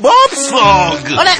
Bob's Hola,